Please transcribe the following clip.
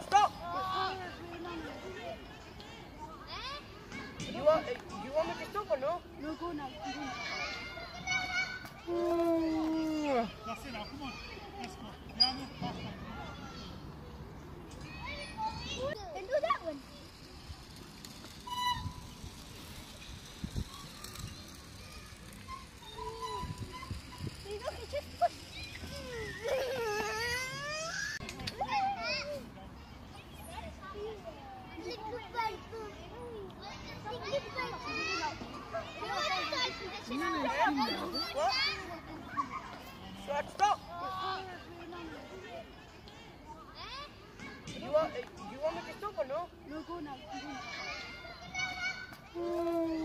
Stop. You want you want me to stop or no? No, go now. That's Stop. You want you want me to stop or no? No, go now. It now.